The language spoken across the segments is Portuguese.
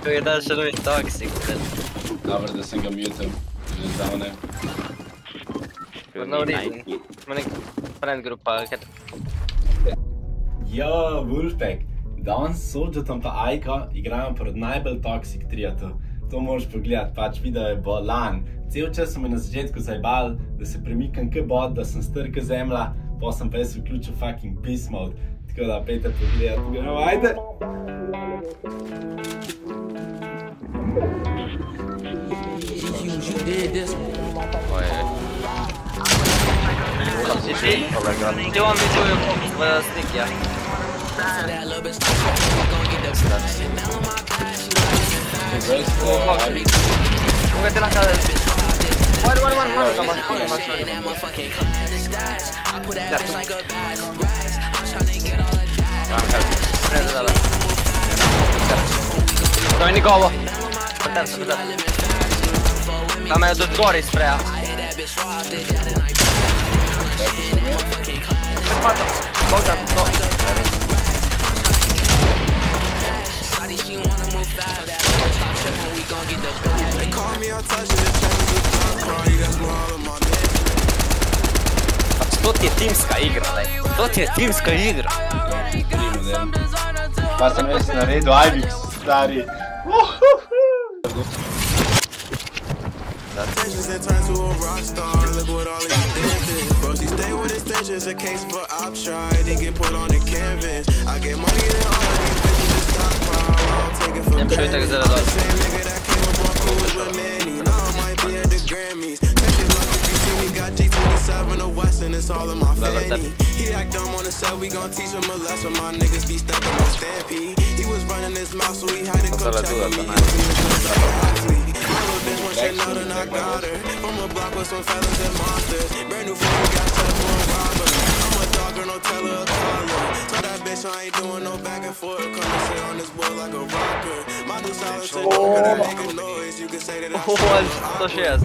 To je da še novi toksik. Dobro, da sem ga mutil. Že zdavne. For no reason. Smo nek friend group pa kaj. Ja, Wolfpack. Danes s Soldžetom pa Ajka igramo proti najbolj toksik triatu. To moraš pogledati, pač video je bolan. Cel čas sem me na začetku zajbal, da se premikam k bod, da sem strka zemlja, pa sem pa jaz vključil fucking peace mode. Tako da pejte pogledati, gremo, ajde! Ti ti? Ti vam vidio v snik, ja. Mogu te lahko da bi. One, one, one, one, one, one, To nikogo. Tam je do gore ispreja. Spadam, Bogdan, to. Call me, I'll touch it, it's time to To ti je timska igra, lej. To ti je timska igra. Pa sem res naredil Ivix, stari. Intentions and turn to a we gon' teach him a lesson. My niggas be stepping on stampede. He was running his mouth, so he had to come check due, me. ormai. My little shit I got. From a block with some fellas and monsters. Brand new phone, got set for. I'm a dog, girl, no tell her a caller. Tell that bitch I ain't doing no back and forth. Come and sit on this board like a rocker. My new silence and don't that noise. You can say that I O, ale to się jest.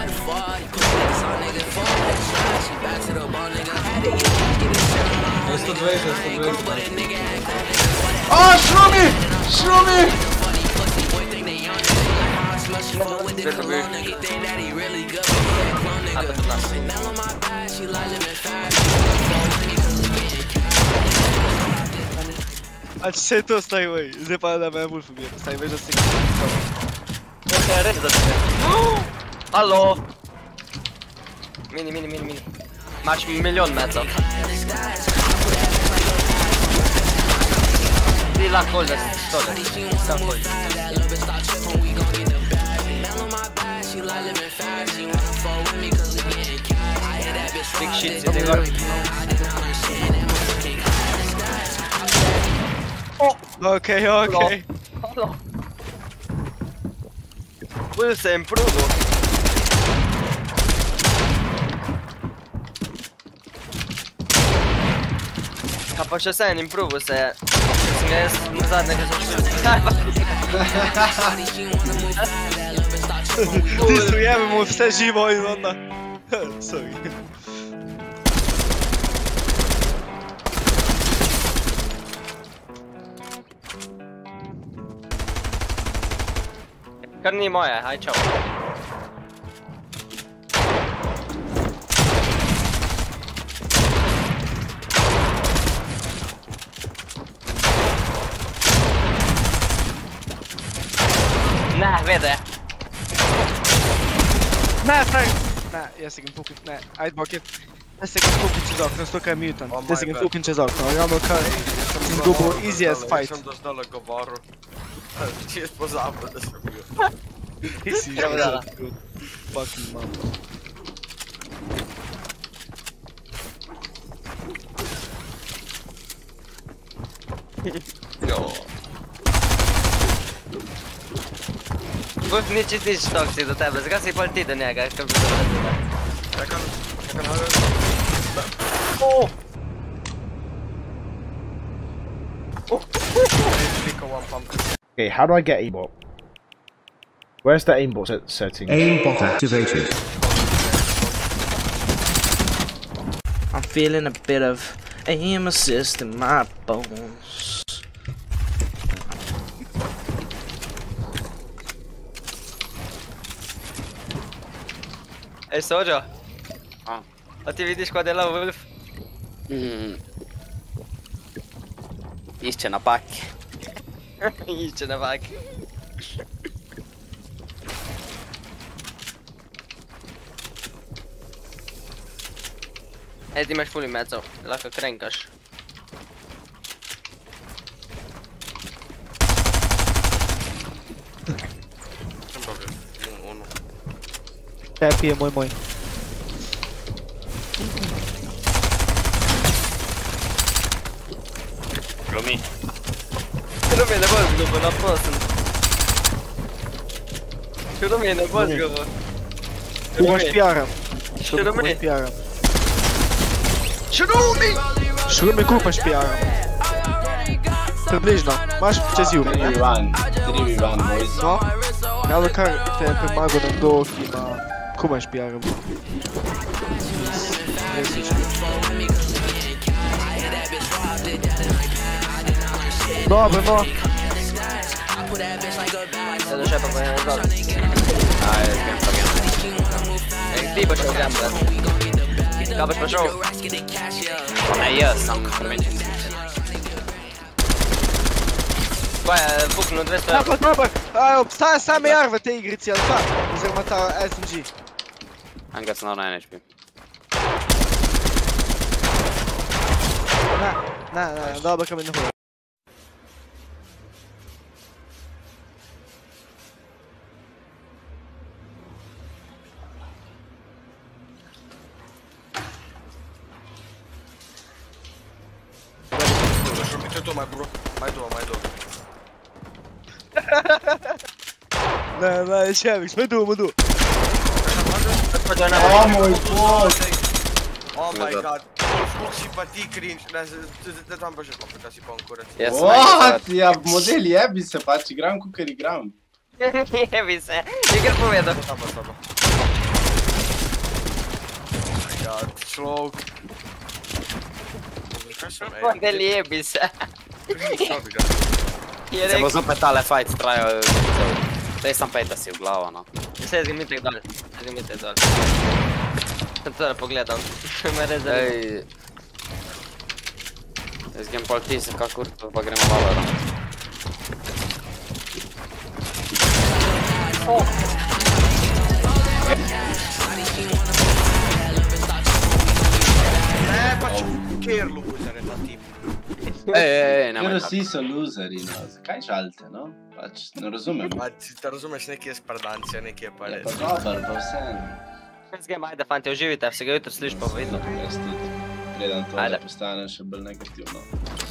O, šrumi! Šrumi! Gdje to bi? A, je to staj, oj. Zdaj pa da me Wolf ubije. Staj, veš, da si... To je res za tebe. Halo! Mini, mini, mini, mini. Imaš milijon Sì, la colla, sto là, sta colla. Big shit, they got Oh! Ok, ok. Hello. Quello sei improvo. Boh. Capace sei un improvo se... です無残な Distrujemy mu wse zimą i on na... Sorry. Krni moje, aj čau. Ne, jaz se ga pukam, ne, ajde bokit. Jaz se ga pukam čez okno, sto kaj mutant. Jaz se God. pukam čez okno, ravno kar izgubil easy as fight. Sem do zdaj govoril. Čez pozabil, da sem bil. Ti si že Ja, da. Fucking man. Jo. Toxic să-i partidă neaga, că vreau să partidă. Second, second horror. Oh! Oh! Okay, how do I get aimbot? Where's the aimbot set setting? Aimbot activated. I'm feeling a bit of aim assist in my bones. Ehi Sojo ah. Attività squadra della Wolf. Mm. Hier c'è una pacca. Hier c'è una pacca. Eh, e ti mesh fuori in mezzo, la che crencash Happy je moj moj. Glumi. Čudo mi je ne boš zgubo, no prosim. Čudo mi je ne boš zgubo. Kumaš PR-am. Čudo mi. PR-am. Čudo mi! Šudo mi kupaš PR-am. Približno, imaš čez jug. 3v1, 3v1, boys. No, ravno kar te je premagal nekdo, ki ima kumaš PR-am. Dobro, no. Ja, da še pa pojem dol. Aj, grem pa grem. Ej, ti boš šel grem, brat. Kaj boš pa šel? Ne, jaz sem premečen. Kaj je, puknil 200 Ja, evrov. pa dobro, a, obstaja sam AR v tej igrici, ali pa? Oziroma ta SMG. I'm guessing on 9 HP. Nah, nah, nah, nice. double coming in the hole. Door, my bro, my door, my door. nah, nah, it's Shavix, my door, my door. Pa to je na O moj bog! Oh my god. Kako si pa ti cringe. Ne, da tam pa že pa, da si pa on kurac. Jaz What? Ja, model jebi se pač, igram kukar igram. Jebi se. Igor povedal. Tam pa tamo. Oh my god, človek. Ej? Model jebi se. Cringe, bi ga. Se bo zopet tale fight trajal. Daj sam pejta si v glavo, no. se zgimite dol. Zgimite dol. trimite doar. Doar pogledam. Mereze. Ej. Jest polscy, jak kurwa, chyba gramy Valorant. O! Eee, patrz, kierlu, E, ne, vsi so loserji, no. zakaj žalite? No? Pač ne razumem. Pa, ti razumeš, nekje je spredan, se nekje je pa res. Ja, pa dober, pa vse. Zgaj, majda, fanti, uživite, vsega jutra sliš pa vedno. Preden to postaneš še bolj negativno.